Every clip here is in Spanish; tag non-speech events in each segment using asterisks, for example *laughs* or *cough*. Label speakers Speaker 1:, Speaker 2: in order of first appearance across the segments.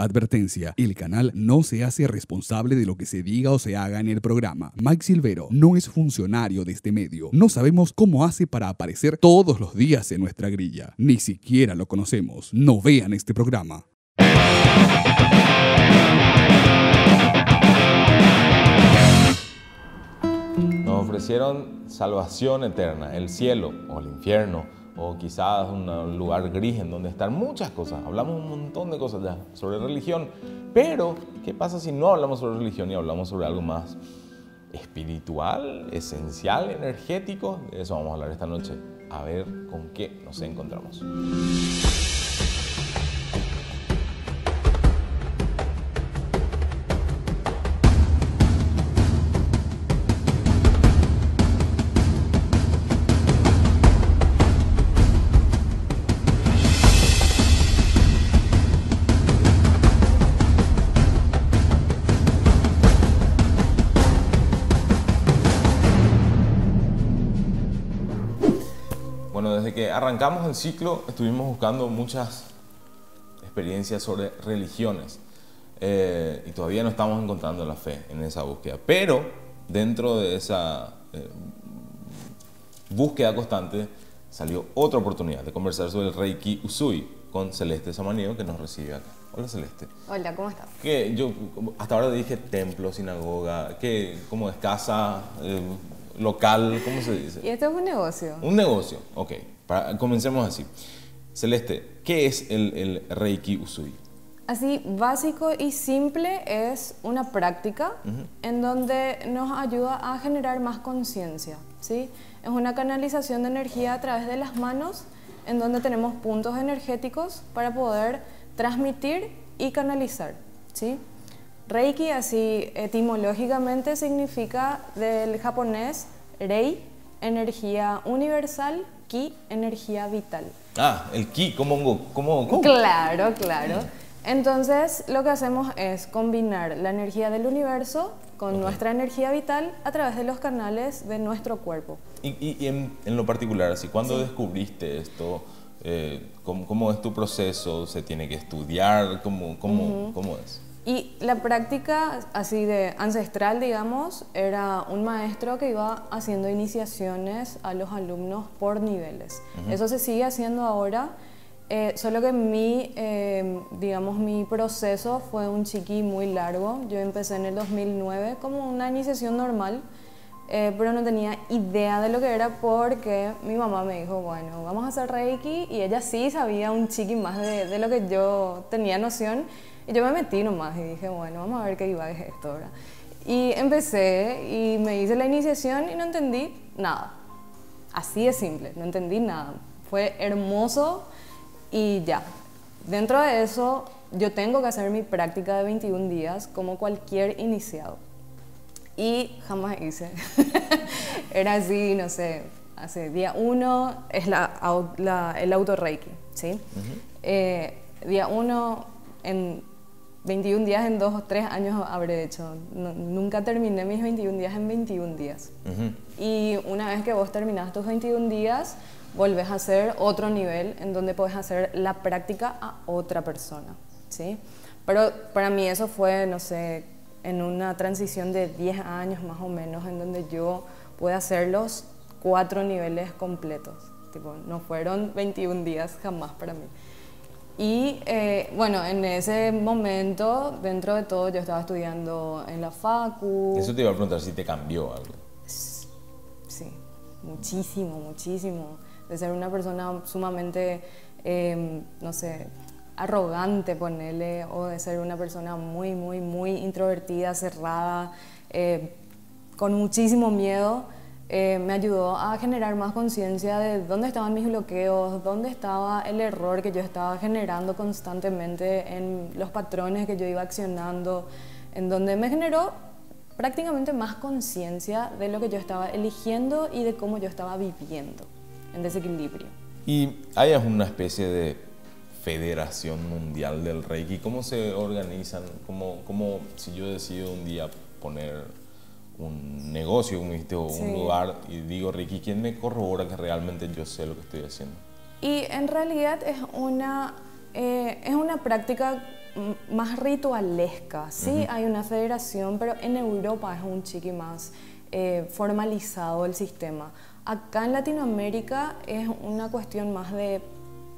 Speaker 1: Advertencia, el canal no se hace responsable de lo que se diga o se haga en el programa. Mike Silvero no es funcionario de este medio. No sabemos cómo hace para aparecer todos los días en nuestra grilla. Ni siquiera lo conocemos. No vean este programa.
Speaker 2: Nos ofrecieron salvación eterna, el cielo o el infierno, o quizás un lugar gris en donde estar muchas cosas. Hablamos un montón de cosas ya sobre religión, pero ¿qué pasa si no hablamos sobre religión y hablamos sobre algo más espiritual, esencial, energético? De eso vamos a hablar esta noche. A ver con qué nos encontramos. Arrancamos el ciclo estuvimos buscando muchas experiencias sobre religiones eh, y todavía no estamos encontrando la fe en esa búsqueda. Pero dentro de esa eh, búsqueda constante salió otra oportunidad de conversar sobre el Reiki Usui con Celeste Samaniego que nos recibe acá. Hola Celeste.
Speaker 3: Hola, ¿cómo estás?
Speaker 2: Que yo hasta ahora dije templo, sinagoga, que como es casa, eh, local, ¿cómo se dice?
Speaker 3: Y esto es un negocio.
Speaker 2: Un negocio, ok. Para- comencemos así. Celeste, ¿qué es el, el Reiki Usui?
Speaker 3: Así, básico y simple es una práctica en donde nos ayuda a generar más conciencia, ¿sí? Es una canalización de energía a través de las manos en donde tenemos puntos energéticos para poder transmitir y canalizar, ¿sí? Reiki, así etimológicamente, significa del japonés rei, energía universal, ki, energía vital.
Speaker 2: Ah, el ki, ¿cómo? cómo, cómo?
Speaker 3: Claro, claro. Entonces, lo que hacemos es combinar la energía del universo con nuestra energía vital a través de los canales de nuestro cuerpo.
Speaker 2: Y, y- y en, en lo particular, así, ¿cuándo descubriste esto? Eh, ¿cómo, cómo es tu proceso? ¿Se tiene que estudiar? ¿Cómo, cómo, cómo es?
Speaker 3: Y la práctica así de ancestral, digamos, era un maestro que iba haciendo iniciaciones a los alumnos por niveles. Eso se sigue haciendo ahora, eh, solo que mi, eh, digamos, mi proceso fue un chiqui muy largo. Yo empecé en el 2009 como una iniciación normal, eh, pero no tenía idea de lo que era porque mi mamá me dijo, bueno, vamos a hacer Reiki y ella sí sabía un chiqui más de, de lo que yo tenía noción. Y yo me metí nomás y dije, bueno, vamos a ver qué iba es esto, ¿verdad? Y empecé y me hice la iniciación y no entendí nada. Así de simple, no entendí nada. Fue hermoso y ya. Dentro de eso, yo tengo que hacer mi práctica de 21 días como cualquier iniciado. Y jamás hice. *laughs* Era así, no sé, hace día uno es la, la- el auto reiki, ¿sí? Eh, día uno, en 21 días, en dos o tres años habré hecho. No- nunca terminé mis 21 días en 21 días.
Speaker 2: Ujú.
Speaker 3: Y una vez que vos terminás tus 21 días, volvés a hacer otro nivel en donde podés hacer la práctica a otra persona, ¿sí? Pero para mí eso fue, no sé, en una transición de 10 años más o menos, en donde yo pude hacer los cuatro niveles completos. Tipo, no fueron 21 días jamás para mí. Y eh, bueno, en ese momento, dentro de todo, yo estaba estudiando en la facu.
Speaker 2: Eso te iba a preguntar si te cambió algo.
Speaker 3: Sí, muchísimo, muchísimo. De ser una persona sumamente, eh, no sé, arrogante, ponele, o de ser una persona muy, muy, muy introvertida, cerrada, eh, con muchísimo miedo, eh, me ayudó a generar más conciencia de dónde estaban mis bloqueos, dónde estaba el error que yo estaba generando constantemente en los patrones que yo iba accionando, en donde me generó prácticamente más conciencia de lo que yo estaba eligiendo y de cómo yo estaba viviendo en desequilibrio.
Speaker 2: Y hay una especie de federación mundial del Reiki. ¿Cómo se organizan? ¿Cómo, cómo si yo decido un día poner un negocio, un, ¿viste? o un
Speaker 3: Sí.
Speaker 2: lugar y digo Reiki, ¿quién me corrobora que realmente yo sé lo que estoy haciendo?
Speaker 3: Y en realidad es una, eh, es una práctica más ritualesca. Sí, hay una federación, pero en Europa es un chiqui más eh, formalizado el sistema. Acá en Latinoamérica es una cuestión más de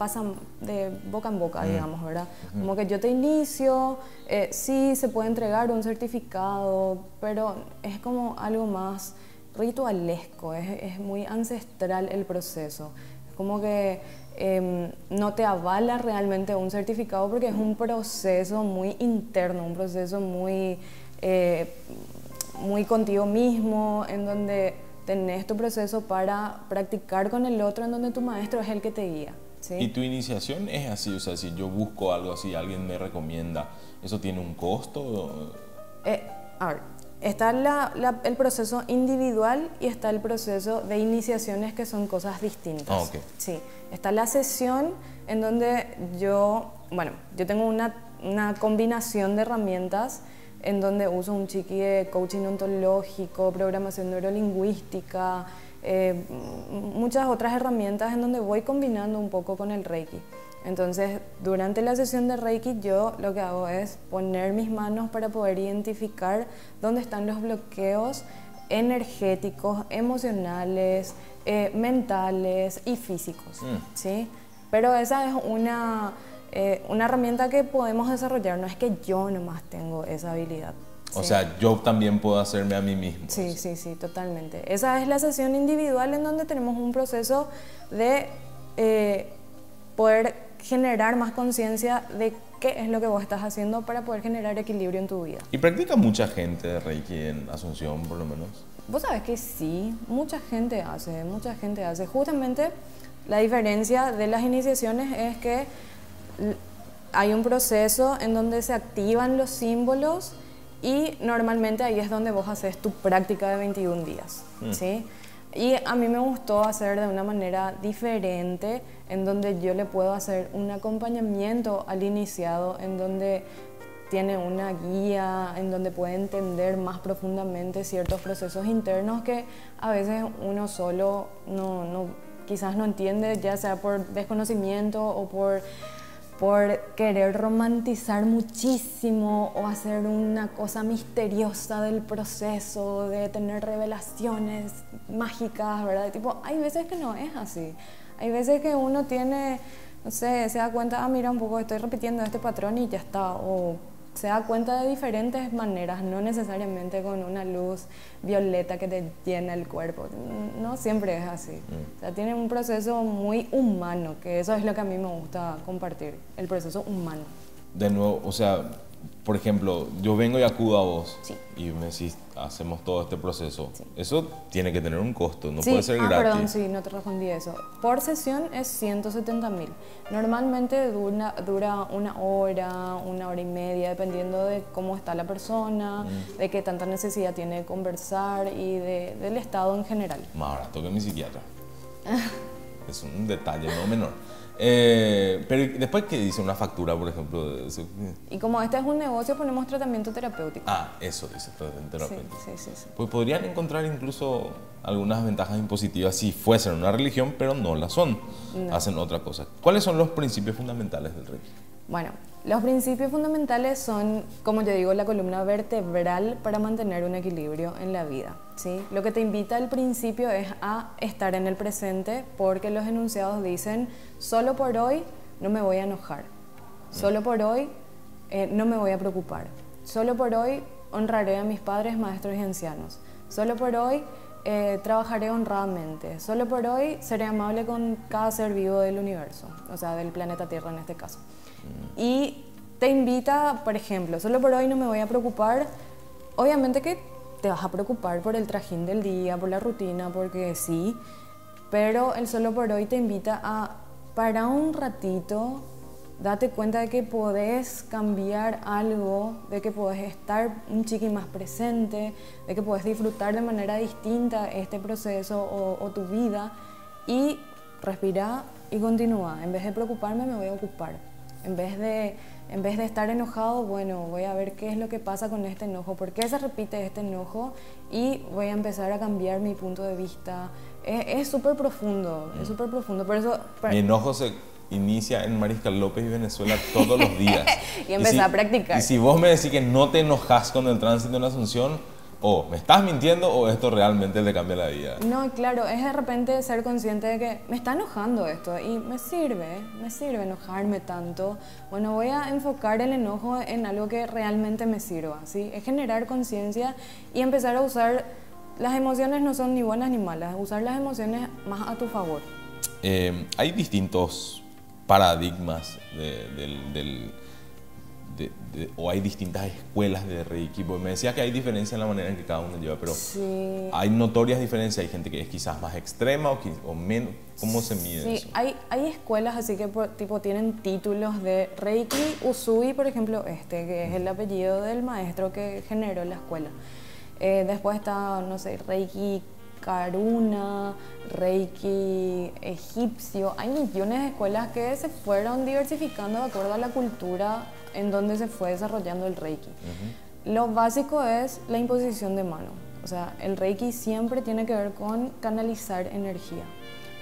Speaker 3: pasan de boca en boca, digamos, ¿verdad? Como que yo te inicio, eh, sí se puede entregar un certificado, pero es como algo más ritualesco, es, es muy ancestral el proceso. Es como que em, no te avala realmente un certificado porque es un proceso muy interno, un proceso muy, eh, muy contigo mismo, en donde tenés tu proceso para practicar con el otro, en donde tu maestro es el que te guía.
Speaker 2: ¿Y tu iniciación es así? O sea, si yo busco algo así, alguien me recomienda, ¿eso tiene un costo?
Speaker 3: Eh, a ver, está el proceso individual y está el proceso de iniciaciones que son cosas distintas.
Speaker 2: Ah, okay.
Speaker 3: Sí, está la sesión en donde yo, bueno, yo tengo una, una combinación de herramientas en donde uso un chiqui de coaching ontológico, programación neurolingüística, eh, muchas otras herramientas en donde voy combinando un poco con el Reiki. Entonces, durante la sesión de Reiki yo lo que hago es poner mis manos para poder identificar dónde están los bloqueos energéticos, emocionales, eh, mentales y físicos. Mm. ¿sí? Pero esa es una, eh, una herramienta que podemos desarrollar, no es que yo nomás tengo esa habilidad.
Speaker 2: O sea, yo también puedo hacerme a mí mismo.
Speaker 3: Sí, sí, sí, totalmente. Esa es la sesión individual en donde tenemos un proceso de eh, poder generar más conciencia de qué es lo que vos estás haciendo para poder generar equilibrio en tu vida.
Speaker 2: ¿Y practica mucha gente de Reiki en Asunción, por lo menos?
Speaker 3: Vos sabés que sí, mucha gente hace, mucha gente hace. Justamente la diferencia de las iniciaciones es que hay un proceso en donde se activan los símbolos y normalmente ahí es donde vos haces tu práctica de 21 días, mm. ¿sí? Y a mí me gustó hacer de una manera diferente, en donde yo le puedo hacer un acompañamiento al iniciado, en donde tiene una guía, en donde puede entender más profundamente ciertos procesos internos que a veces uno solo no, no quizás no entiende, ya sea por desconocimiento o por por querer romantizar muchísimo o hacer una cosa misteriosa del proceso, de tener revelaciones mágicas, ¿verdad? Tipo, hay veces que no es así. Hay veces que uno tiene, no sé, se da cuenta, ah, mira un poco, estoy repitiendo este patrón y ya está. Se da cuenta de diferentes maneras, no necesariamente con una luz violeta que te llena el cuerpo. No siempre es así. Mm. O sea, tiene un proceso muy humano, que eso es lo que a mí me gusta compartir, el proceso humano.
Speaker 2: De nuevo, o sea, por ejemplo, yo vengo y acudo a vos y me decís, hacemos todo este proceso. Eso tiene que tener un costo, no puede ser
Speaker 3: ah,
Speaker 2: gratis.
Speaker 3: Perdón, sí, no te respondí eso. Por sesión es 170 mil. Normalmente dura, dura una hora, una hora y media, dependiendo de cómo está la persona, mm. de qué tanta necesidad tiene de conversar y de, del estado en general.
Speaker 2: Más barato que mi psiquiatra. *laughs* es un detalle no menor. Eh, pero después que dice una factura, por ejemplo.
Speaker 3: Y como este es un negocio, ponemos tratamiento terapéutico.
Speaker 2: Ah, eso dice tratamiento terapéutico.
Speaker 3: Sí, sí, sí,
Speaker 2: Pues podrían encontrar incluso algunas ventajas impositivas si fuesen una religión, pero no la son. Hacen otra cosa. ¿Cuáles son los principios fundamentales del Reiki?
Speaker 3: Bueno, los principios fundamentales son, como yo digo, la columna vertebral para mantener un equilibrio en la vida. ¿sí? Lo que te invita al principio es a estar en el presente porque los enunciados dicen, solo por hoy no me voy a enojar, solo por hoy eh, no me voy a preocupar, solo por hoy honraré a mis padres, maestros y ancianos, solo por hoy eh, trabajaré honradamente, solo por hoy seré amable con cada ser vivo del universo, o sea, del planeta Tierra en este caso. Y te invita, por ejemplo, solo por hoy no me voy a preocupar. Obviamente que te vas a preocupar por el trajín del día, por la rutina, porque sí, pero el solo por hoy te invita a parar un ratito, date cuenta de que podés cambiar algo, de que podés estar un chiqui más presente, de que podés disfrutar de manera distinta este proceso o, o tu vida y respira y continúa. En vez de preocuparme, me voy a ocupar. En vez, de, en vez de estar enojado, bueno, voy a ver qué es lo que pasa con este enojo, por qué se repite este enojo y voy a empezar a cambiar mi punto de vista. Es súper profundo, es súper profundo. Por eso,
Speaker 2: mi enojo se inicia en Mariscal López y Venezuela todos los días. *laughs*
Speaker 3: y empecé a practicar.
Speaker 2: Y si vos me decís que no te enojas con el tránsito en Asunción, o me estás mintiendo o esto realmente le cambia la vida.
Speaker 3: No, claro, es de repente ser consciente de que me está enojando esto y me sirve, me sirve enojarme tanto. Bueno, voy a enfocar el enojo en algo que realmente me sirva, ¿sí? Es generar conciencia y empezar a usar, las emociones no son ni buenas ni malas, usar las emociones más a tu favor.
Speaker 2: Eh, hay distintos paradigmas del o hay distintas escuelas de Reiki. Porque me decías que hay diferencia en la manera en que cada uno lleva, pero hay notorias diferencias. Hay gente que es quizás más extrema o, menos. ¿Cómo se mide
Speaker 3: sí, Hay, hay escuelas así que tipo tienen títulos de Reiki Usui, por ejemplo, este, que es el apellido del maestro que generó la escuela. Eh, después está, no sé, Reiki Karuna, Reiki egipcio. Hay millones de escuelas que se fueron diversificando de acuerdo a la cultura en donde se fue desarrollando el Reiki. Lo básico es la imposición de mano. O sea, el Reiki siempre tiene que ver con canalizar energía.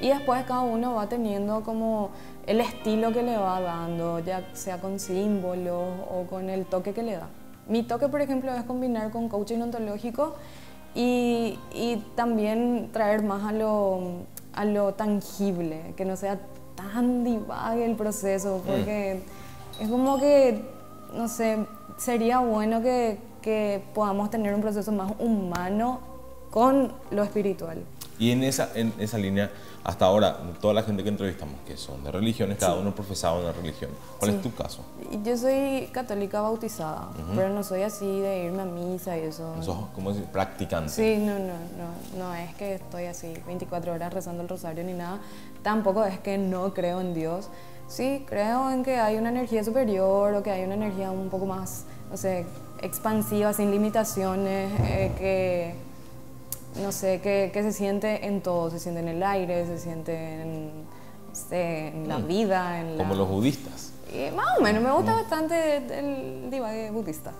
Speaker 3: Y después cada uno va teniendo como el estilo que le va dando, ya sea con símbolos o con el toque que le da. Mi toque, por ejemplo, es combinar con coaching ontológico y, y también traer más a lo, a lo tangible, que no sea tan divague el proceso, porque... Es como que, no sé, sería bueno que, que podamos tener un proceso más humano con lo espiritual.
Speaker 2: Y en esa, en esa línea, hasta ahora, toda la gente que entrevistamos, que son de religiones, cada uno profesaba una religión. ¿Cuál es tu caso?
Speaker 3: Yo soy católica bautizada, pero no soy así de irme a misa y eso.
Speaker 2: ¿Sos como practicante?
Speaker 3: Sí, no, no, no, no es que estoy así 24 horas rezando el rosario ni nada. Tampoco es que no creo en Dios. Sí, creo en que hay una energía superior o que hay una energía un poco más, no sé, expansiva, sin limitaciones, eh, que, no sé, que, que, se siente en todo, se siente en el aire, se siente en, en la mm. vida. En
Speaker 2: Como los budistas.
Speaker 3: Y más o menos, me gusta mm. bastante el divague budista.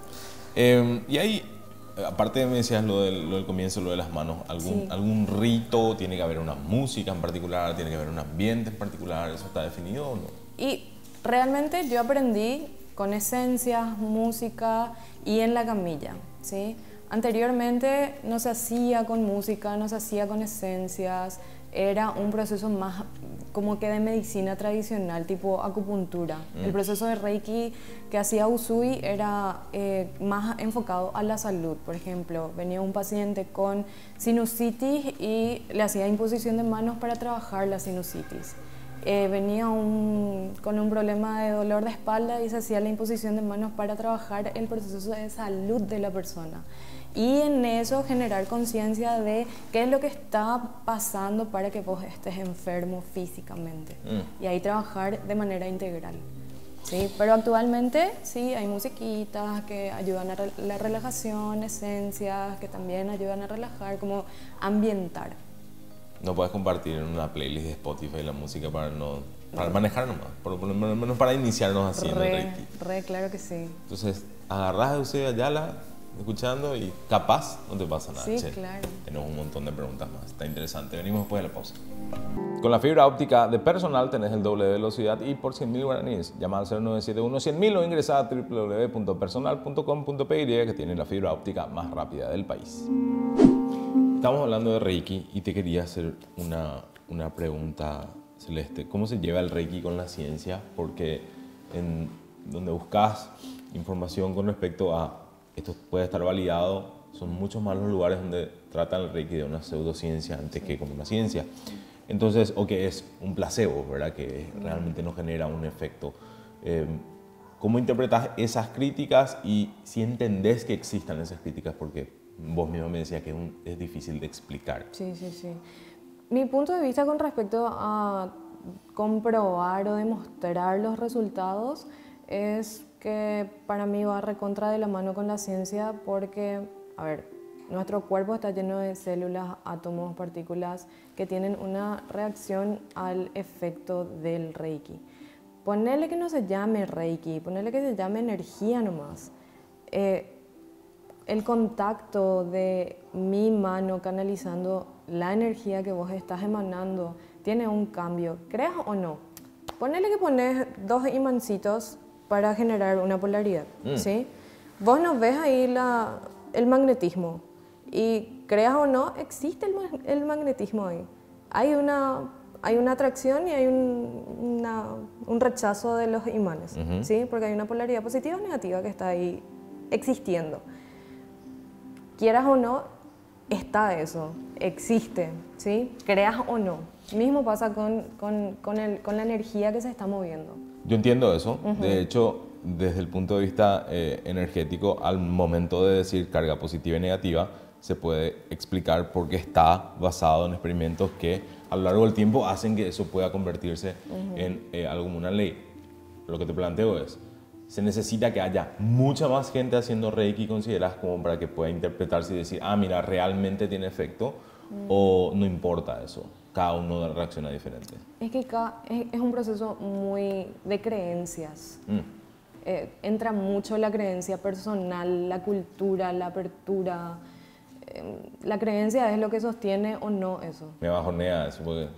Speaker 2: Em, y ahí, aparte me decías lo del, lo del, comienzo, lo de las manos, ¿algún, ¿algún rito? ¿Tiene que haber una música en particular? ¿Tiene que haber un ambiente en particular? ¿Eso está definido o no?
Speaker 3: Y realmente yo aprendí con esencias, música y en la camilla, ¿sí? Anteriormente no se hacía con música, no se hacía con esencias, era un proceso más como que de medicina tradicional, tipo acupuntura. Mm. El proceso de Reiki que hacía Usui era eh, más enfocado a la salud. Por ejemplo, venía un paciente con sinusitis y le hacía imposición de manos para trabajar la sinusitis. Eh, venía con un problema de dolor de espalda y se hacía la imposición de manos para trabajar el proceso de salud de la persona. Y en eso generar conciencia de qué es lo que está pasando para que vos estés enfermo físicamente. Mm. Y ahí trabajar de manera integral. Sí, pero actualmente sí, hay musiquitas que ayudan a la relajación, esencias que también ayudan a relajar, como ambientar
Speaker 2: no puedes compartir en una playlist de Spotify la música para no para manejar nomás, por lo menos para iniciarnos así
Speaker 3: re, Reiki. Re, claro que sí.
Speaker 2: Entonces, agarras a usted allá escuchando y capaz no te pasa nada.
Speaker 3: Sí, claro.
Speaker 2: Tenemos un montón de preguntas más. Está interesante. Venimos después de la pausa. Con la fibra óptica de personal tenés el doble de velocidad y por 100.000 guaraníes. Llama al 0971 100.000 o ingresa a www.personal.com.py que tiene la fibra óptica más rápida del país. Estamos hablando de Reiki y te quería hacer una, una pregunta, Celeste. ¿Cómo se lleva el Reiki con la ciencia? Porque en donde buscas información con respecto a esto puede estar validado, son muchos más los lugares donde tratan el Reiki de una pseudociencia antes que como una ciencia. Entonces, o que es un placebo, ¿verdad? Que realmente no genera un efecto. Eh, ¿Cómo interpretas esas críticas y si entendés que existan esas críticas? Porque vos mismo me decías que es, difícil de explicar.
Speaker 3: Sí, sí, sí. Mi punto de vista con respecto a comprobar o demostrar los resultados es que para mí va recontra de la mano con la ciencia porque, a ver, nuestro cuerpo está lleno de células, átomos, partículas que tienen una reacción al efecto del Reiki. Ponerle que no se llame Reiki, ponerle que se llame energía nomás. Eh, el contacto de mi mano canalizando la energía que vos estás emanando tiene un cambio, creas o no. ponele que pones dos imancitos para generar una polaridad, ¿sí? Vos no ves ahí la, el magnetismo y creas o no, existe el, el magnetismo ahí. Hay una, hay una atracción y hay un, un rechazo de los imanes, ¿sí? Porque hay una polaridad positiva o negativa que está ahí existiendo. Quieras o no, está eso, existe, ¿sí? Creas o no. Mismo pasa con, con, con, el, con la energía que se está moviendo.
Speaker 2: Yo entiendo eso. De hecho, desde el punto de vista eh, energético, al momento de decir carga positiva y negativa, se puede explicar por qué está basado en experimentos que a lo largo del tiempo hacen que eso pueda convertirse en eh, algo como una ley. Lo que te planteo es, se necesita que haya mucha más gente haciendo Reiki, consideras como para que pueda interpretarse y decir, ah, mira, realmente tiene efecto, o no importa eso, cada uno reacciona diferente.
Speaker 3: Es que es, un proceso muy de creencias. Mm. Eh, entra mucho la creencia personal, la cultura, la apertura. Eh, la creencia es lo que sostiene o no eso.
Speaker 2: Me bajonea eso, porque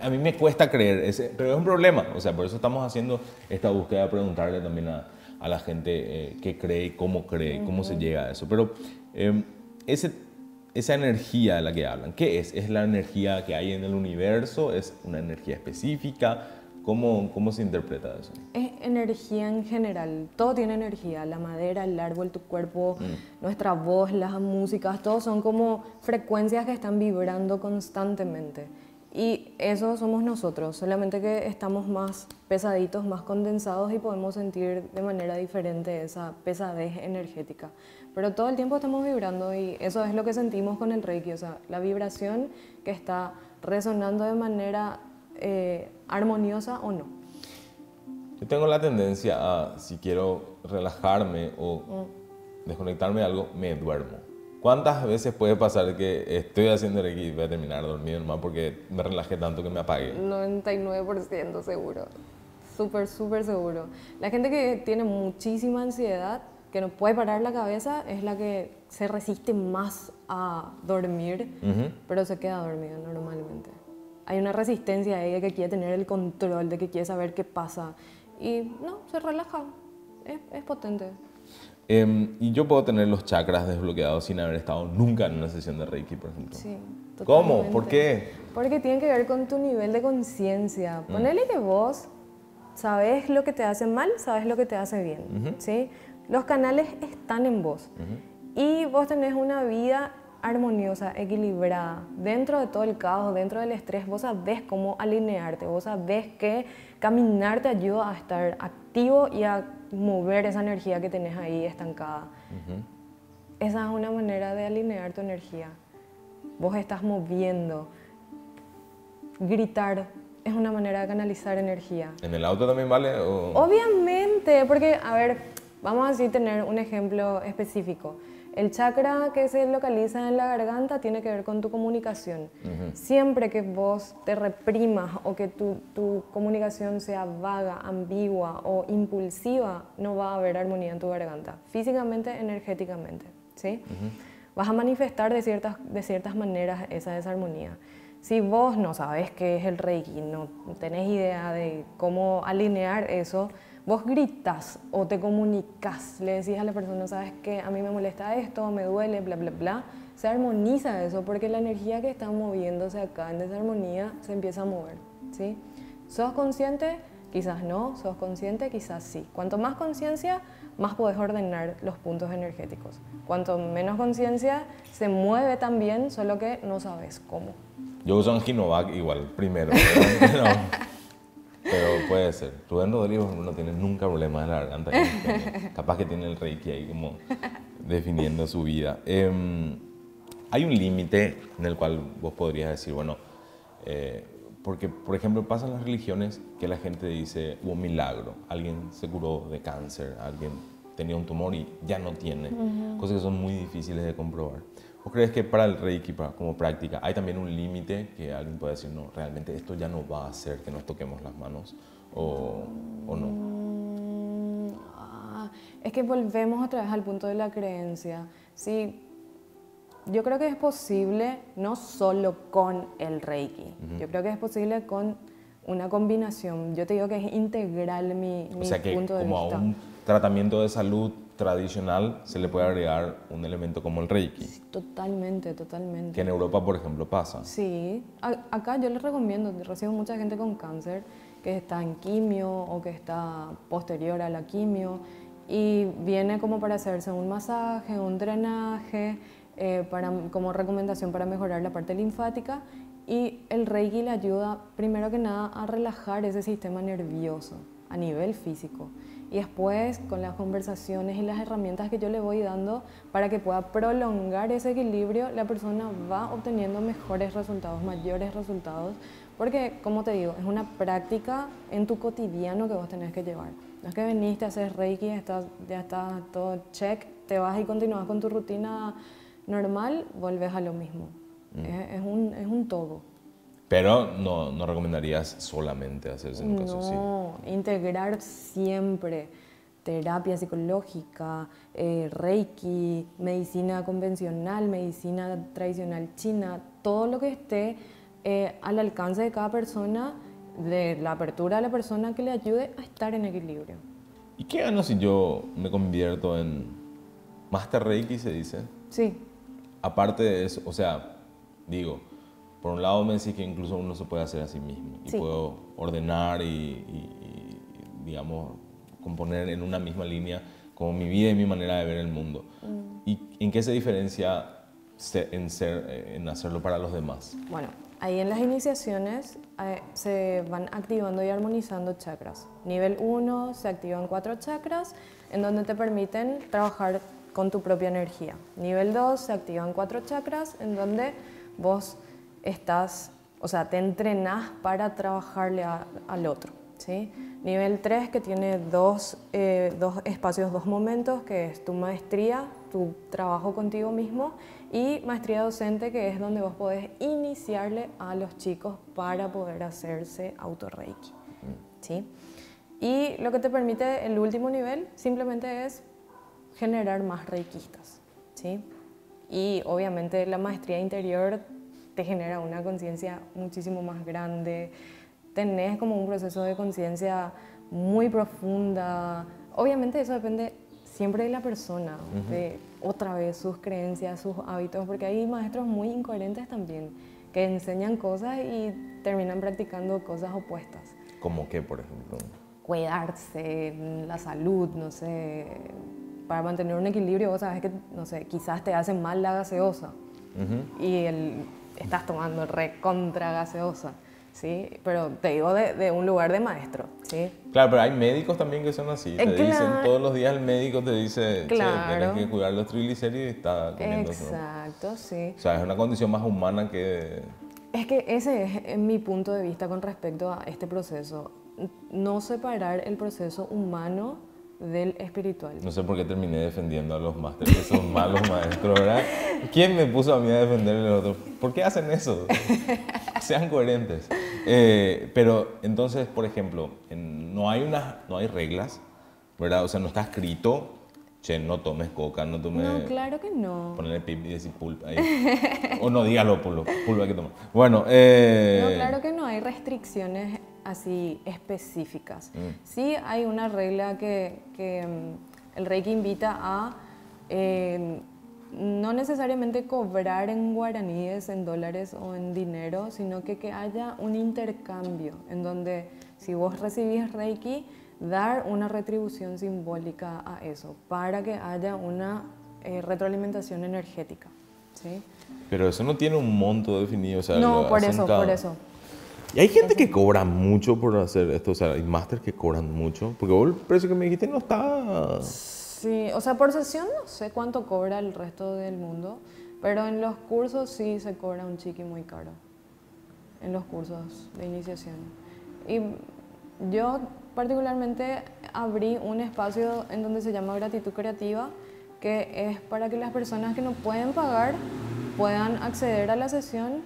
Speaker 2: a mí me cuesta creer, ese, pero es un problema. O sea, por eso estamos haciendo esta búsqueda de preguntarle también a, a la gente eh, qué cree, cómo cree, cómo se llega a eso. Pero em, ese, esa energía de la que hablan, ¿qué es? ¿Es la energía que hay en el universo? ¿Es una energía específica? ¿Cómo, ¿Cómo se interpreta eso?
Speaker 3: Es energía en general, todo tiene energía, la madera, el árbol, tu cuerpo, mm. nuestra voz, las músicas, todos son como frecuencias que están vibrando constantemente. Y eso somos nosotros, solamente que estamos más pesaditos, más condensados y podemos sentir de manera diferente esa pesadez energética. Pero todo el tiempo estamos vibrando y eso es lo que sentimos con el Reiki, o sea, la vibración que está resonando de manera eh, armoniosa o no.
Speaker 2: Yo tengo la tendencia a, si quiero relajarme o mm. desconectarme de algo, me duermo. ¿Cuántas veces puede pasar que estoy haciendo el y voy a terminar dormido nomás porque me relajé tanto que me apague?
Speaker 3: 99% seguro. Súper, súper seguro. La gente que tiene muchísima ansiedad, que no puede parar la cabeza, es la que se resiste más a dormir, pero se queda dormida normalmente hay una resistencia ahí de que quiere tener el control, de que quiere saber qué pasa. Y no, se relaja. Es, es potente.
Speaker 2: Em, y yo puedo tener los chakras desbloqueados sin haber estado nunca en una sesión de Reiki, por ejemplo. Sí. ¿Cómo? ¿Por qué?
Speaker 3: Porque tiene que ver con tu nivel de conciencia. Mm. Ponele que vos sabes lo que te hace mal, sabes lo que te hace bien. ¿sí? Los canales están en vos. Y vos tenés una vida armoniosa, equilibrada, dentro de todo el caos, dentro del estrés, vos sabés cómo alinearte, vos sabés que caminar te ayuda a estar activo y a mover esa energía que tenés ahí estancada. Esa es una manera de alinear tu energía. Vos estás moviendo. Gritar es una manera de canalizar energía.
Speaker 2: ¿En el auto también vale?
Speaker 3: Obviamente, porque, a ver, vamos a así tener un ejemplo específico. El chakra que se localiza en la garganta tiene que ver con tu comunicación. Siempre que vos te reprimas o que tu, tu, comunicación sea vaga, ambigua o impulsiva, no va a haber armonía en tu garganta, físicamente, energéticamente. ¿sí? Vas a manifestar de ciertas, de ciertas maneras esa desarmonía. Si vos no sabes qué es el Reiki, no tenés idea de cómo alinear eso, vos gritas o te comunicas, le decís a la persona, sabes que a mí me molesta esto, me duele, bla, bla, bla, se armoniza eso porque la energía que está moviéndose acá en desarmonía se empieza a mover, ¿sí? ¿Sos consciente? Quizás no, sos consciente, quizás sí. Cuanto más conciencia, más puedes ordenar los puntos energéticos. Cuanto menos conciencia, se mueve también, solo que no sabes cómo.
Speaker 2: Yo uso Anginovac igual, primero. *laughs* Pero puede ser. Rubén Rodríguez no tiene nunca problemas de la garganta. *laughs* Capaz que tiene el reiki ahí como definiendo su vida. Em, hay un límite en el cual vos podrías decir, bueno, eh, porque por ejemplo pasan las religiones que la gente dice hubo un milagro, alguien se curó de cáncer, alguien tenía un tumor y ya no tiene, cosas que son muy difíciles de comprobar. ¿Vos crees que para el Reiki, como práctica, hay también un límite que alguien puede decir, no, realmente esto ya no va a hacer que nos toquemos las manos o, o no?
Speaker 3: Ah, es que volvemos otra vez al punto de la creencia. Sí, yo creo que es posible no solo con el Reiki, yo creo que es posible con una combinación. Yo te digo que es integral mi, mi
Speaker 2: O sea que
Speaker 3: punto de
Speaker 2: como
Speaker 3: vista.
Speaker 2: a un tratamiento de salud tradicional se le puede agregar un elemento como el Reiki,
Speaker 3: Totalmente, totalmente.
Speaker 2: que en Europa, por ejemplo, pasa.
Speaker 3: Sí, A- acá yo les recomiendo, recibo mucha gente con cáncer que está en quimio o que está posterior a la quimio y viene como para hacerse un masaje, un drenaje, eh, para, como recomendación para mejorar la parte linfática y el Reiki le ayuda primero que nada a relajar ese sistema nervioso a nivel físico y después con las conversaciones y las herramientas que yo le voy dando para que pueda prolongar ese equilibrio, la persona va obteniendo mejores resultados, mayores resultados, porque como te digo, es una práctica en tu cotidiano que vos tenés que llevar. No es que veniste a hacer Reiki, estás, ya está todo check, te vas y continúas con tu rutina normal, volves a lo mismo. Es, es un, es un todo.
Speaker 2: Pero no, no recomendarías solamente hacerse en un caso así.
Speaker 3: No, integrar siempre terapia psicológica, eh, reiki, medicina convencional, medicina tradicional china, todo lo que esté eh, al alcance de cada persona, de la apertura de la persona que le ayude a estar en equilibrio.
Speaker 2: ¿Y qué gano si yo me convierto en Master Reiki, se dice?
Speaker 3: Sí,
Speaker 2: Aparte de eso, o sea, digo, por un lado me decís que incluso uno se puede hacer a sí mismo y
Speaker 3: Sí.
Speaker 2: puedo ordenar y, y- y, digamos, componer en una misma línea como mi vida y mi manera de ver el mundo.
Speaker 3: Mm.
Speaker 2: ¿Y en qué se diferencia en, ser, eh, en hacerlo para los demás?
Speaker 3: Bueno, ahí en las iniciaciones eh, se van activando y armonizando chakras. Nivel 1 se activan cuatro chakras en donde te permiten trabajar con tu propia energía. Nivel 2 se activan cuatro chakras en donde vos estás, o sea, te entrenás para trabajarle al otro. ¿sí? Nivel 3 que tiene dos, eh, dos espacios, dos momentos, que es tu maestría, tu trabajo contigo mismo y maestría docente, que es donde vos podés iniciarle a los chicos para poder hacerse autorreiki. ¿sí? Y lo que te permite el último nivel simplemente es generar más reikistas. ¿sí? Y obviamente la maestría interior te genera una conciencia muchísimo más grande, tenés como un proceso de conciencia muy profunda. Obviamente eso depende siempre de la persona, de otra vez sus creencias, sus hábitos, porque hay maestros muy incoherentes también, que enseñan cosas y terminan practicando cosas opuestas
Speaker 2: Como que, por ejemplo.
Speaker 3: cuidarse, la salud, no sé, para mantener un equilibrio, vos sabes que, no sé, quizás te hace mal la gaseosa
Speaker 2: Ujú.
Speaker 3: y el, estás tomando recontra gaseosa, ¿sí? Pero te digo de, de un lugar de maestro, ¿sí?
Speaker 2: Claro, pero hay médicos también que son así. Te
Speaker 3: Eh,
Speaker 2: dicen
Speaker 3: claro.
Speaker 2: todos los días el médico te dice,
Speaker 3: Claro.
Speaker 2: tenés que cuidar los triglicéridos y está comiendo.
Speaker 3: Exacto, sí.
Speaker 2: O sea, es una condición más humana que...
Speaker 3: Es que ese es mi punto de vista con respecto a este proceso. No separar el proceso humano del espiritual.
Speaker 2: No sé por qué terminé defendiendo a los másteres, que son malos maestros, ¿verdad? ¿Quién me puso a mí a defender a los otros? ¿Por qué hacen eso? Sean coherentes. Eh, pero entonces, por ejemplo, en- no, hay una, no hay reglas, ¿verdad? O sea, no está escrito, che, no tomes coca, no tomes...
Speaker 3: No, claro que no.
Speaker 2: Ponerle pip y decir pulpa ahí. o no, dígalo, pulpa, pulpa que tomar. Bueno, eh...
Speaker 3: No, claro que no hay restricciones así específicas.
Speaker 2: Mm.
Speaker 3: Sí hay una regla que, que, mm, el Reiki invita a eh, no necesariamente cobrar en guaraníes, en dólares o en dinero, sino que, que haya un intercambio en donde si vos recibís Reiki, dar una retribución simbólica a eso, para que haya una eh, retroalimentación energética. ¿sí?
Speaker 2: Pero eso no tiene un monto definido, o sea,
Speaker 3: No, por eso,
Speaker 2: cada-
Speaker 3: por eso.
Speaker 2: Y hay gente que cobra mucho por hacer esto, o sea, hay máster que cobran mucho, porque vos el precio que me dijiste no está...
Speaker 3: Sí, o sea, por sesión no sé cuánto cobra el resto del mundo, pero en los cursos sí se cobra un chiqui muy caro. En los cursos de iniciación. Y yo particularmente abrí un espacio en donde se llama gratitud creativa, que es para que las personas que no pueden pagar puedan acceder a la sesión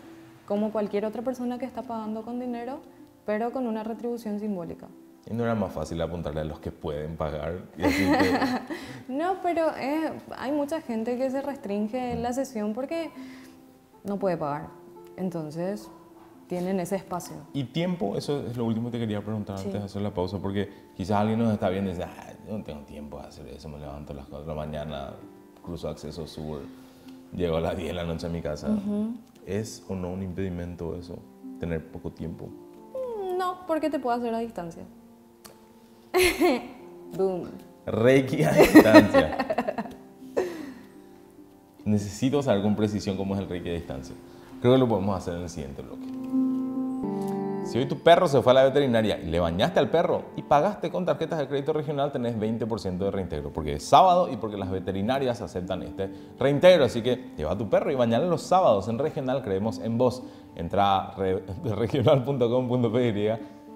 Speaker 3: como cualquier otra persona que está pagando con dinero, pero con una retribución simbólica.
Speaker 2: Y no era más fácil apuntarle a los que pueden pagar y así que... *laughs*
Speaker 3: No, pero eh, hay mucha gente que se restringe en la sesión porque no puede pagar. Entonces, tienen ese espacio.
Speaker 2: Y tiempo, eso es lo último que te quería preguntar antes de hacer la pausa, porque quizás alguien nos está viendo y dice, "Ay, yo no tengo tiempo de hacer eso, me levanto a las 4 de la mañana, cruzo acceso sur, llego a las 10 de la noche a mi casa. ¿Es o no un impedimento eso, tener poco tiempo?
Speaker 3: No, porque te puedo hacer a distancia. *laughs* Boom.
Speaker 2: Reiki a distancia. Necesito saber con precisión cómo es el Reiki a distancia. Creo que lo podemos hacer en el siguiente bloque. Si hoy tu perro se fue a la veterinaria y le bañaste al perro y pagaste con tarjetas de crédito regional, tenés 20% de reintegro, porque es sábado y porque las veterinarias aceptan este reintegro. Así que lleva a tu perro y bañale los sábados. En Regional creemos en vos. Entra a re- *laughs* regional.com.py,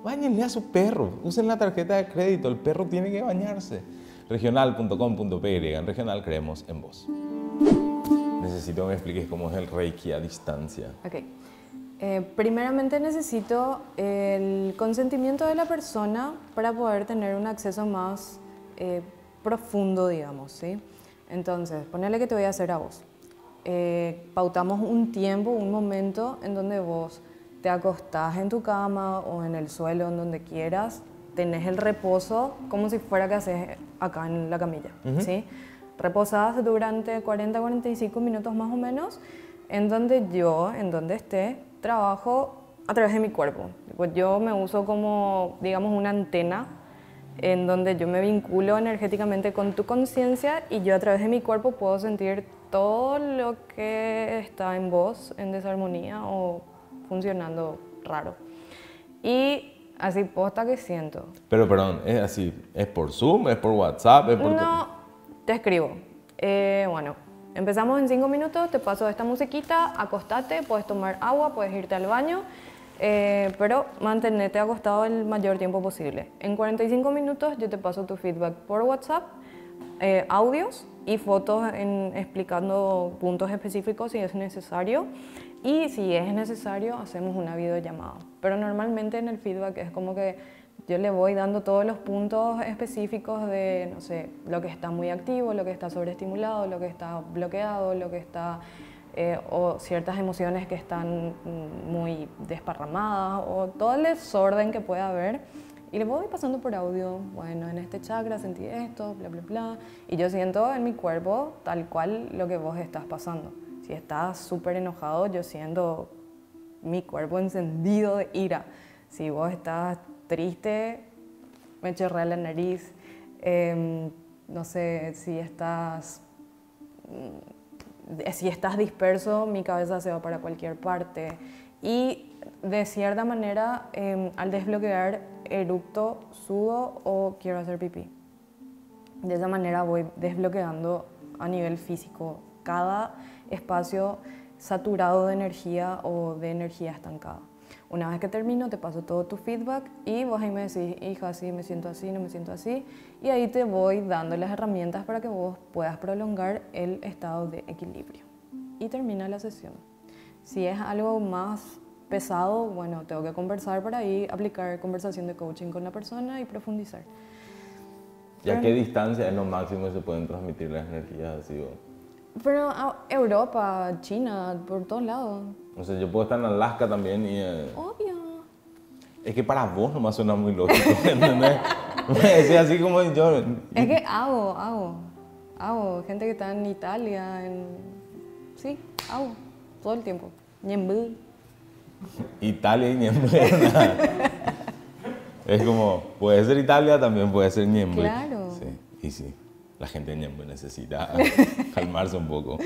Speaker 2: bañenle a su perro, usen la tarjeta de crédito, el perro tiene que bañarse. Regional.com.py, en Regional creemos en vos. Necesito que me expliques cómo es el Reiki a distancia.
Speaker 3: Ok. Eh, primeramente necesito el consentimiento de la persona para poder tener un acceso más eh, profundo, digamos, ¿sí? Entonces, ponele que te voy a hacer a vos. Eh, pautamos un tiempo, un momento en donde vos te acostás en tu cama o en el suelo, en donde quieras, tenés el reposo como si fuera que haces acá en la camilla, ¿sí? Reposás durante 40-45 minutos más o menos, en donde yo, en donde esté, trabajo a través de mi cuerpo. Pues yo me uso como, digamos, una antena en donde yo me vinculo energéticamente con tu conciencia y yo a través de mi cuerpo puedo sentir todo lo que está en vos en desarmonía o funcionando raro. Y así posta que siento.
Speaker 2: Pero perdón, es así, ¿es por Zoom, es por WhatsApp, es por...
Speaker 3: No, te escribo. Eh, bueno, empezamos en cinco minutos, te paso esta musiquita, acostate, puedes tomar agua, puedes irte al baño, eh, pero mantenerte acostado el mayor tiempo posible. En 45 minutos yo te paso tu feedback por WhatsApp, eh, audios y fotos en- explicando puntos específicos si es necesario. Y si es necesario, hacemos una videollamada. Pero normalmente en el feedback es como que yo le voy dando todos los puntos específicos de, no sé, lo que está muy activo, lo que está sobreestimulado, lo que está bloqueado, lo que está, eh, o ciertas emociones que están muy desparramadas, o todo el desorden que pueda haber. Y le voy pasando por audio, bueno, en este chakra sentí esto, bla, bla, bla. Y yo siento en mi cuerpo tal cual lo que vos estás pasando. Si estás súper enojado, yo siento mi cuerpo encendido de ira. Si vos estás triste, me chorrea la nariz. Em, no sé, si estás, mm, si estás disperso, mi cabeza se va para cualquier parte. Y de cierta manera, em, al desbloquear, eructo, sudo o quiero hacer pipí. De esa manera voy desbloqueando a nivel físico cada espacio saturado de energía o de energía estancada. Una vez que termino, te paso todo tu feedback y vos ahí me decís, hija, sí, me siento así, no me siento así. Y ahí te voy dando las herramientas para que vos puedas prolongar el estado de equilibrio. Y termina la sesión. Si es algo más pesado, bueno, tengo que conversar para ahí, aplicar conversación de coaching con la persona y profundizar.
Speaker 2: ¿Y a qué distancia es lo máximo que se pueden transmitir las energías así?
Speaker 3: Pero a Europa, China, por todos lados.
Speaker 2: O sea, yo puedo estar en Alaska también y... eh,
Speaker 3: Obvio.
Speaker 2: es que para vos nomás suena muy lógico, *laughs* ¿entendés? Me decía así como yo...
Speaker 3: Es que hago, hago, hago. Gente que está en Italia, en... Sí, hago. Todo el tiempo. Ñembú.
Speaker 2: Italia y *laughs* nada. es como, puede ser Italia, también puede ser Ñembe.
Speaker 3: Claro.
Speaker 2: Sí, y sí, la gente de Ñembe necesita *laughs* calmarse un poco.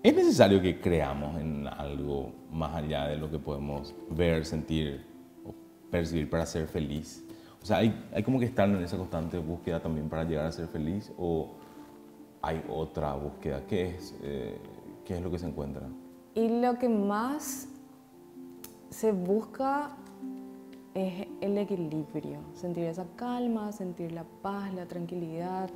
Speaker 2: ¿Es necesario que creamos en algo más allá de lo que podemos ver, sentir o percibir para ser feliz? O sea, ¿hay, hay como que estar en esa constante búsqueda también para llegar a ser feliz o hay otra búsqueda? ¿Qué es, eh, qué es lo que se encuentra?
Speaker 3: Y lo que más se busca es el equilibrio, sentir esa calma, sentir la paz, la tranquilidad.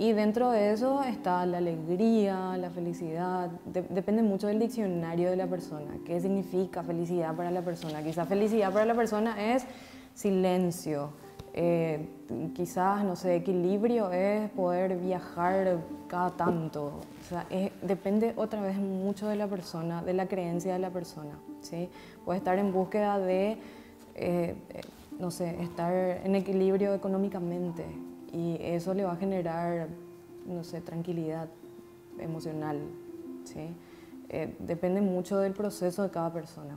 Speaker 3: Y dentro de eso está la alegría, la felicidad. De- depende mucho del diccionario de la persona. ¿Qué significa felicidad para la persona? Quizás felicidad para la persona es silencio. Eh, quizás, no sé, equilibrio es poder viajar cada tanto. O sea, es- depende otra vez mucho de la persona, de la creencia de la persona. ¿sí? Puede estar en búsqueda de, eh, no sé, estar en equilibrio económicamente y eso le va a generar, no sé, tranquilidad emocional, ¿sí? Eh, depende mucho del proceso de cada persona.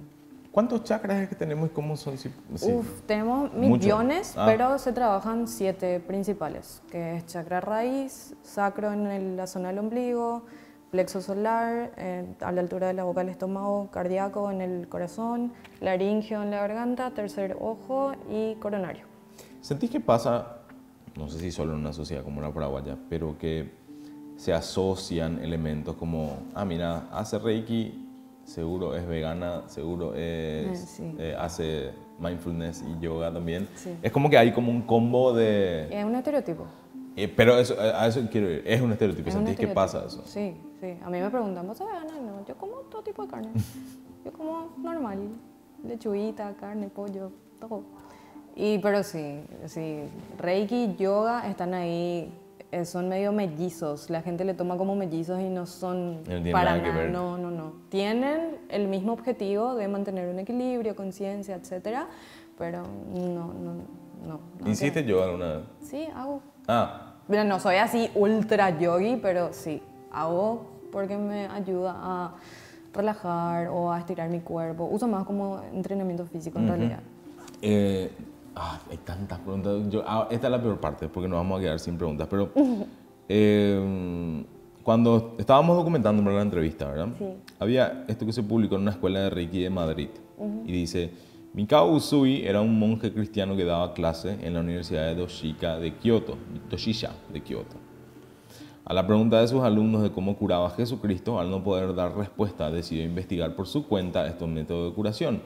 Speaker 2: ¿Cuántos chakras es que tenemos y cómo son? Sí, sí.
Speaker 3: Uf, tenemos millones,
Speaker 2: Ah.
Speaker 3: pero se trabajan siete principales, que es chakra raíz, sacro en el- la zona del ombligo, plexo solar, eh, a la altura de la boca del estómago, cardíaco en el corazón, laringio en la garganta, tercer ojo y coronario.
Speaker 2: ¿Sentís que pasa, no sé si solo en una sociedad como la paraguaya, pero que se asocian elementos como, ah, mira, hace Reiki, seguro es vegana, seguro es,
Speaker 3: Eh, sí.
Speaker 2: eh, hace mindfulness y yoga también?
Speaker 3: Sí.
Speaker 2: Es como que hay como un combo de...
Speaker 3: Es un estereotipo.
Speaker 2: eh, pero eso, a eso quiero ir, es un estereotipo,
Speaker 3: es
Speaker 2: ¿sentís que pasa eso?
Speaker 3: Sí, sí. A mí me preguntan, ¿vos sos vegana? No, yo como todo tipo de carne. *laughs* yo como normal, lechuguita, carne, pollo, todo. Y, pero sí, sí, Reiki, yoga están ahí, eh, son medio mellizos. La gente le toma como mellizos y no son
Speaker 2: No
Speaker 3: para
Speaker 2: nada ver.
Speaker 3: No, no, no. Tienen el mismo objetivo de mantener un equilibrio, conciencia, etcétera, pero no, no, no. no
Speaker 2: ¿Hiciste
Speaker 3: tiene-
Speaker 2: yoga alguna vez?
Speaker 3: Sí, hago.
Speaker 2: Ah,
Speaker 3: Mira, no soy así ultra yogi, pero sí, hago porque me ayuda a relajar o a estirar mi cuerpo. Uso más como entrenamiento físico en realidad.
Speaker 2: Eh, ah, hay tantas preguntas. Yo- ah, esta es la peor parte, porque nos vamos a quedar sin preguntas. Pero *laughs* eh, cuando estábamos documentando la entrevista, ¿verdad?
Speaker 3: Sí.
Speaker 2: Había esto que se publicó en una escuela de Reiki de Madrid. Y dice, Mikao Usui era un monje cristiano que daba clase en la Universidad de Toshika de Kioto, Toshisha de Kioto. A la pregunta de sus alumnos de cómo curaba a Jesucristo, al no poder dar respuesta, decidió investigar por su cuenta estos métodos de curación.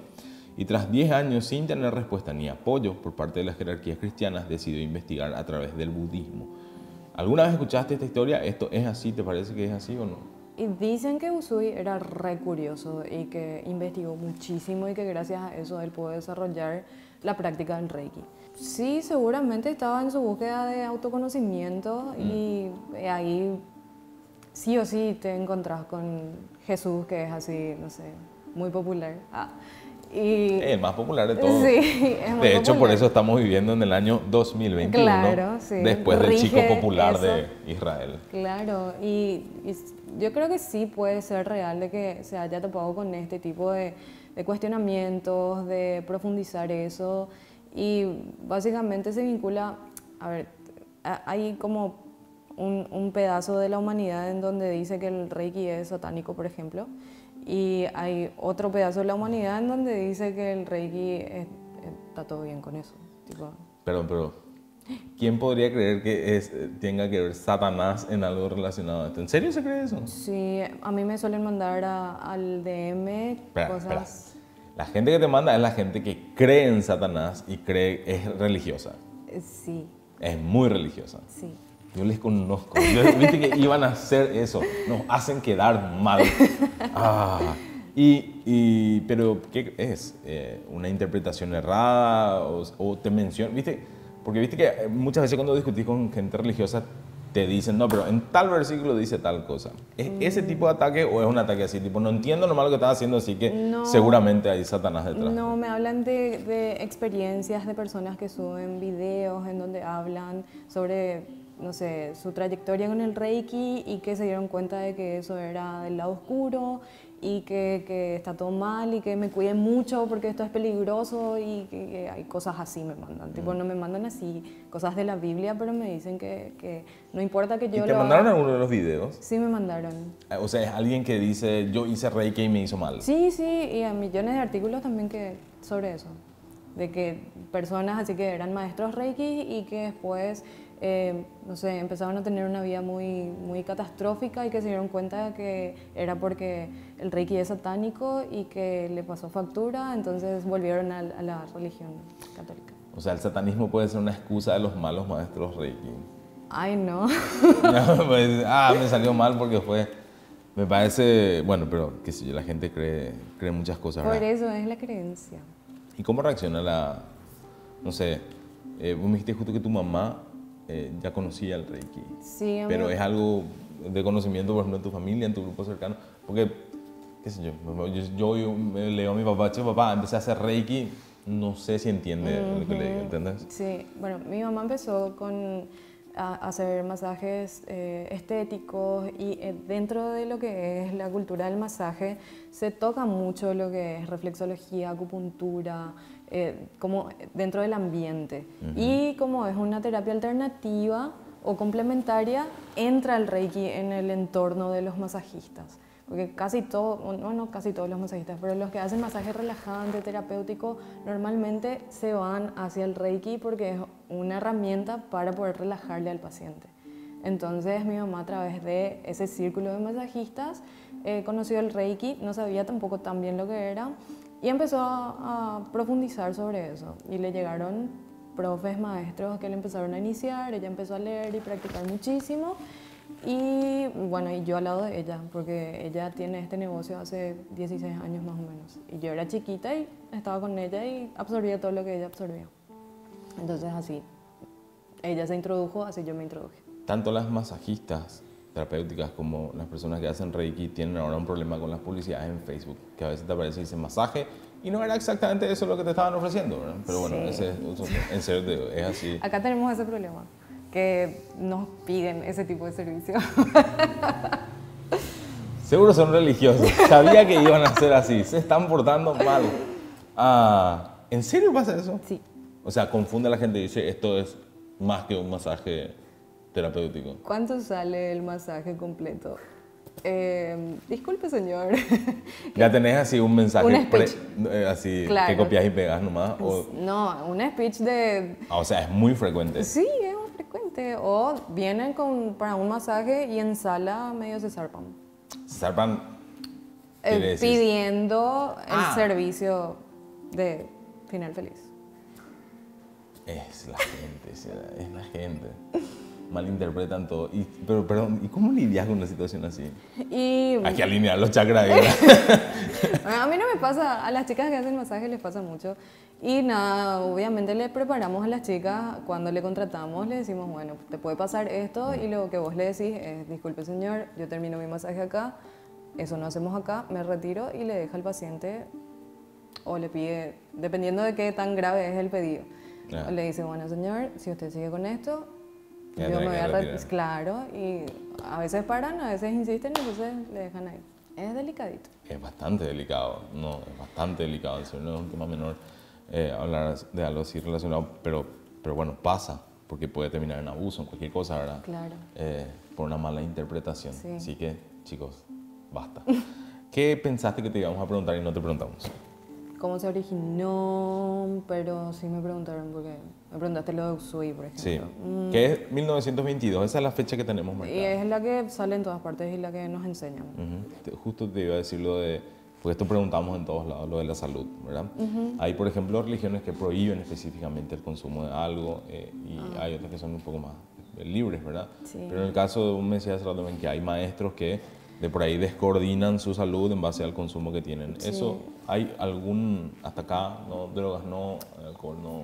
Speaker 2: Y tras 10 años sin tener respuesta ni apoyo por parte de las jerarquías cristianas, decidió investigar a través del budismo. ¿Alguna vez escuchaste esta historia? ¿Esto es así? ¿Te parece que es así o no?
Speaker 3: Y dicen que Usui era re curioso y que investigó muchísimo y que gracias a eso él pudo desarrollar la práctica del Reiki. Sí, seguramente estaba en su búsqueda de autoconocimiento y ahí sí o sí te encontrás con Jesús, que es así, no sé, muy popular. Ah, y,
Speaker 2: El más popular de todos.
Speaker 3: Sí, *laughs* es
Speaker 2: de hecho, por
Speaker 3: popular.
Speaker 2: eso estamos viviendo en el año 2021,
Speaker 3: Claro, sí.
Speaker 2: después del
Speaker 3: Rige
Speaker 2: chico popular
Speaker 3: eso.
Speaker 2: de Israel.
Speaker 3: Claro, y, y yo creo que sí puede ser real de que se haya topado con este tipo de, de cuestionamientos, de profundizar eso, y básicamente se vincula, a ver, hay como un, un pedazo de la humanidad en donde dice que el Reiki es satánico, por ejemplo, y hay otro pedazo de la humanidad en donde dice que el Reiki es- está todo bien con eso. Tipo,
Speaker 2: Perdón, pero ¿quién podría creer que es, tenga que ver Satanás en algo relacionado a esto? ¿En serio se cree eso?
Speaker 3: Sí, a mí me suelen mandar a- al DM
Speaker 2: Espera, espera.
Speaker 3: cosas.
Speaker 2: La gente que te manda es la gente que cree en Satanás y cree es religiosa.
Speaker 3: Sí,
Speaker 2: Es muy religiosa.
Speaker 3: sí.
Speaker 2: Yo les conozco. Yo, Viste que iban a hacer eso. Nos hacen quedar mal. Ah. Y, y- pero, ¿qué es? Eh, ¿Una interpretación errada? ¿O, o te mencionan? ¿Viste? Porque viste que muchas veces cuando discutís con gente religiosa te dicen, no, pero en tal versículo dice tal cosa. ¿Es ese tipo de ataque o es un ataque así? Tipo, no entiendo nomás lo que estás haciendo, así que
Speaker 3: No.
Speaker 2: seguramente hay Satanás detrás.
Speaker 3: No, me hablan de, de experiencias de personas que suben videos en donde hablan sobre, no sé, su trayectoria con el Reiki y que se dieron cuenta de que eso era del lado oscuro y que, que está todo mal y que me cuiden mucho porque esto es peligroso y que, que hay cosas así me mandan. Tipo,
Speaker 2: Mm.
Speaker 3: no me mandan así cosas de la Biblia, pero me dicen que, que no importa que
Speaker 2: ¿Y
Speaker 3: yo
Speaker 2: te
Speaker 3: lo
Speaker 2: mandaron alguno de los videos?
Speaker 3: Sí, me mandaron.
Speaker 2: Eh, O sea, es alguien que dice, yo hice Reiki y me hizo mal.
Speaker 3: Sí, sí, y a millones de artículos también que sobre eso, de que personas así que eran maestros Reiki y que después, eh, no sé, empezaron a tener una vida muy, muy catastrófica y que se dieron cuenta que era porque el Reiki es satánico y que le pasó factura, entonces volvieron a, a la religión católica.
Speaker 2: O sea, el satanismo puede ser una excusa de los malos maestros Reiki.
Speaker 3: Ay, no. *laughs*
Speaker 2: Pues, ah, me salió mal porque fue... Me parece... Bueno, pero sé yo, la gente cree, cree muchas cosas.
Speaker 3: Por
Speaker 2: ¿verdad?
Speaker 3: eso es la creencia.
Speaker 2: ¿Y cómo reacciona la... No sé, eh, vos me dijiste justo que tu mamá eh, ya conocía el Reiki.
Speaker 3: Sí,
Speaker 2: Pero es algo de conocimiento, por ejemplo, en tu familia, en tu grupo cercano. Porque qué sé yo, yo, yo, me leo a mi papá, che, papá, empecé a hacer Reiki, no sé si entiende lo que le digo, ¿entendés?
Speaker 3: Sí, bueno, mi mamá empezó con a hacer masajes eh, estéticos y eh, dentro de lo que es la cultura del masaje se toca mucho lo que es reflexología, acupuntura, eh, como dentro del ambiente. Y como es una terapia alternativa o complementaria, entra el Reiki en el entorno de los masajistas. Porque casi todos, no, no casi todos los masajistas, pero los que hacen masaje relajante, terapéutico, normalmente se van hacia el Reiki porque es una herramienta para poder relajarle al paciente. Entonces mi mamá a través de ese círculo de masajistas eh, conoció el Reiki, no sabía tampoco tan bien lo que era y empezó a, profundizar sobre eso. Y le llegaron profes, maestros que le empezaron a iniciar, ella empezó a leer y practicar muchísimo y bueno, y yo al lado de ella, porque ella tiene este negocio hace 16 años más o menos. Y yo era chiquita y estaba con ella y absorbía todo lo que ella absorbía. Entonces así, ella se introdujo, así yo me introduje.
Speaker 2: Tanto las masajistas terapéuticas como las personas que hacen Reiki tienen ahora un problema con las publicidades en Facebook, que a veces te aparece y dice masaje y no era exactamente eso lo que te estaban ofreciendo, ¿verdad? Pero bueno, ese, en serio es así.
Speaker 3: Acá tenemos ese problema que nos piden ese tipo de servicio. *laughs*
Speaker 2: Seguro son religiosos. Sabía que iban a ser así. Se están portando mal. Ah, ¿En serio pasa eso?
Speaker 3: Sí.
Speaker 2: O sea, confunde a la gente y dice, esto es más que un masaje terapéutico.
Speaker 3: ¿Cuánto sale el masaje completo? Eh, disculpe, señor.
Speaker 2: ¿Ya tenés así un mensaje eh, así que copias y pegas nomás?
Speaker 3: No, un speech de...
Speaker 2: Ah, o sea, es muy frecuente.
Speaker 3: Sí, es o vienen con, para un masaje y en sala medio se zarpan.
Speaker 2: ¿Se zarpan?
Speaker 3: Eh, pidiendo el ah. servicio de final feliz.
Speaker 2: Es la gente, es la gente. Malinterpretan todo. Y, pero, perdón, ¿y cómo lidias con una situación así?
Speaker 3: Y,
Speaker 2: Hay que alinear los chakras. *laughs* *laughs*
Speaker 3: a mí no me pasa, a las chicas que hacen masaje les pasa mucho. Y nada, obviamente le preparamos a las chicas, cuando le contratamos le decimos, bueno, te puede pasar esto y lo que vos le decís es, disculpe señor, yo termino mi masaje acá, eso no hacemos acá, me retiro y le deja al paciente o le pide, dependiendo de qué tan grave es el pedido. Le dice, bueno señor, si usted sigue con esto, yo me voy a retirar. Claro, y a veces paran, a veces insisten y entonces le dejan ahí. Es delicadito.
Speaker 2: Es bastante delicado, no, es bastante delicado, no es un tema menor. Eh, hablar de algo así relacionado, pero, pero bueno, pasa, porque puede terminar en abuso, en cualquier cosa, ¿verdad?
Speaker 3: Claro.
Speaker 2: Eh, por una mala interpretación. Así que, chicos, basta. *laughs* ¿Qué pensaste que te íbamos a preguntar y no te preguntamos?
Speaker 3: ¿Cómo se originó? Pero sí me preguntaron, porque me preguntaste lo de Usui, por ejemplo.
Speaker 2: Sí, mm. que es 1922, esa es la fecha que tenemos marcada.
Speaker 3: Y es la que sale en todas partes y la que nos enseñan.
Speaker 2: Justo te iba a decir lo de porque esto preguntamos en todos lados, lo de la salud, ¿verdad? Hay, por ejemplo, religiones que prohíben específicamente el consumo de algo eh, y ah. hay otras que son un poco más eh, libres, ¿verdad? Pero en el caso de un Mesías también que hay maestros que de por ahí descoordinan su salud en base al consumo que tienen. ¿Eso hay algún, hasta acá, no drogas, no alcohol, no?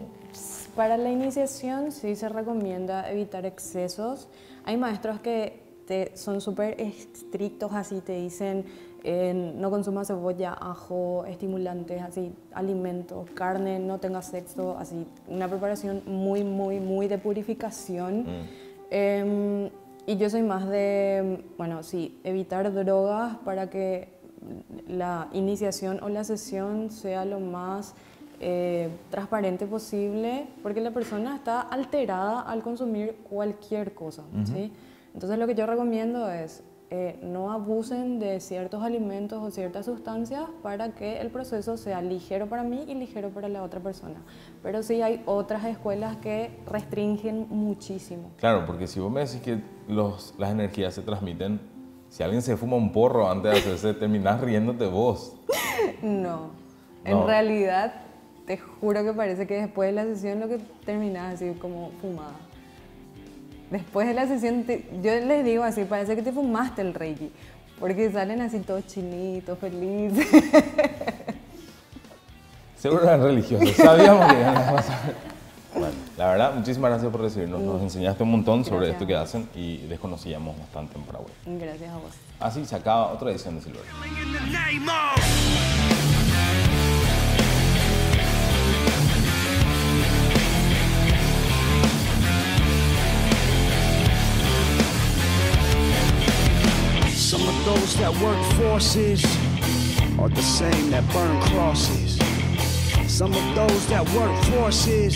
Speaker 3: Para la iniciación sí se recomienda evitar excesos. Hay maestros que te, son súper estrictos, así te dicen no consuma cebolla, ajo, estimulantes, así, alimentos, carne, no tenga sexo, así, una preparación muy, muy, muy de purificación. Mm. Em, y yo soy más de, bueno, sí, evitar drogas para que la iniciación o la sesión sea lo más eh, transparente posible, porque la persona está alterada al consumir cualquier cosa, ¿sí? Entonces lo que yo recomiendo es eh, no abusen de ciertos alimentos o ciertas sustancias para que el proceso sea ligero para mí y ligero para la otra persona. Pero sí hay otras escuelas que restringen muchísimo.
Speaker 2: Claro, porque si vos me decís que los, las energías se transmiten, si alguien se fuma un porro antes de hacerse, *laughs* terminás riéndote vos.
Speaker 3: No, en realidad te juro que parece que después de la sesión lo que terminás así como fumada. Después de la sesión, yo les digo así, parece que te fumaste el Reiki, porque salen así todos chinitos, felices. *laughs*
Speaker 2: Seguro eran religiosos, sabíamos que iban a pasar. Bueno, La verdad, muchísimas gracias por recibirnos. Nos enseñaste un montón sobre
Speaker 3: Gracias.
Speaker 2: esto que hacen y desconocíamos bastante en Paraguay.
Speaker 3: Gracias a vos.
Speaker 2: Así se acaba otra edición de Silver.
Speaker 4: Some of those that work forces are the same that burn crosses. Some of those that work forces